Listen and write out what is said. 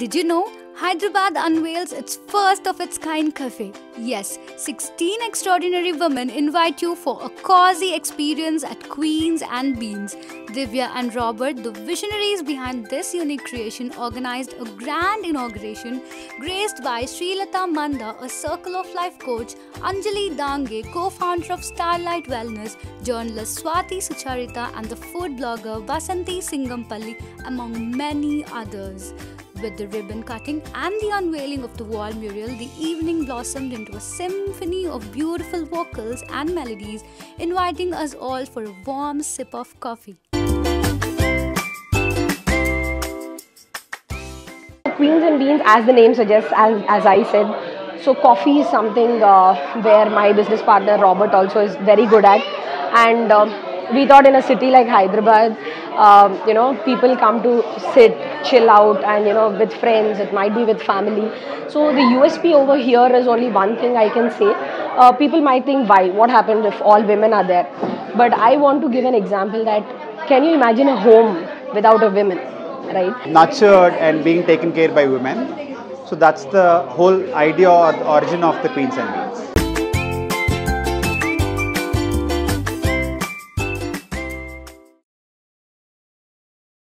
Did you know Hyderabad unveils its first of its kind cafe? Yes, 16 extraordinary women invite you for a cozy experience at Queens and Beans. Divya and Robert, the visionaries behind this unique creation, organized a grand inauguration graced by Sri Sreelatha Manda, a Circle of Life coach, Anjali Dange, co-founder of Starlight Wellness, journalist Swathi Sucharita and the food blogger Vasanthi Singampalli, among many others. With the ribbon cutting and the unveiling of the wall mural, the evening blossomed into a symphony of beautiful vocals and melodies, inviting us all for a warm sip of coffee. Queens and Beans, as the name suggests, as, as I said, so coffee is something uh, where my business partner Robert also is very good at, and uh, we thought in a city like Hyderabad, um, you know, people come to sit, chill out, and you know, with friends. It might be with family. So the USP over here is only one thing I can say. Uh, people might think, why? What happened if all women are there? But I want to give an example that can you imagine a home without a woman, right? nurtured and being taken care by women. So that's the whole idea or the origin of the Queens and Beans.